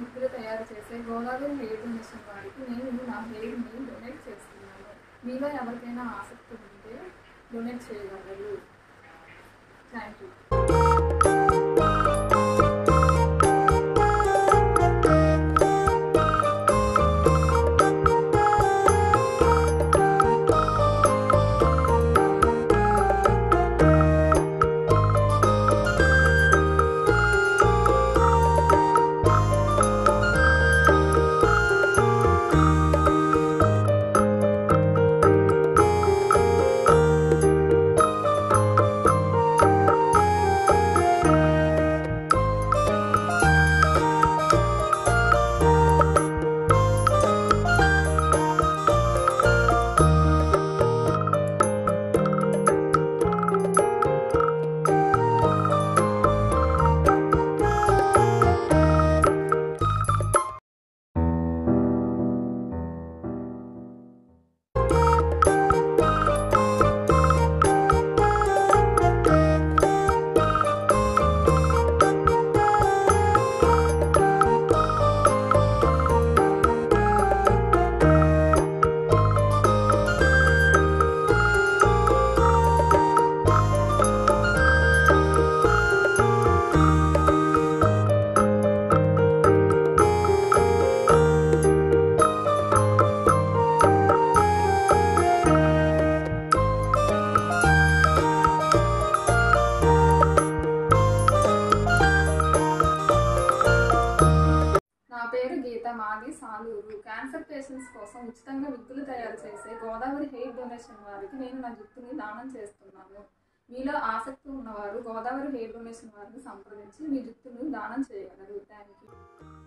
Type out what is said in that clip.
ఉచితంగా తయారు చేసే గోదావరి హెయిర్ మిషన్ వారికి నేను నా హెయిర్ని డొనేట్ చేస్తున్నాను. మీలో ఎవరికైనా ఆసక్తి ఉంటే డొనేట్ చేయగలరు. థ్యాంక్ యూ మాది సాలూరు. క్యాన్సర్ పేషెంట్స్ కోసం ఉచితంగా విత్తులు తయారు చేసే గోదావరి హెయిర్ డొనేషన్ వారికి నేను నా జుట్టుని దానం చేస్తున్నాను. మీలో ఆసక్తి ఉన్నవారు గోదావరి హెయిర్ డొనేషన్ వారిని సంప్రదించి మీ జుట్టును దానం చేయగలరు. Thank you